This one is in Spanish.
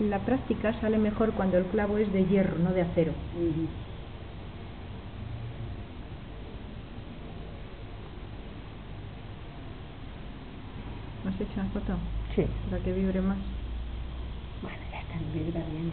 en la práctica sale mejor cuando el clavo es de hierro, no de acero. ¿Has hecho una foto? Sí. Para que vibre más. Bueno, ya está, vibra bien.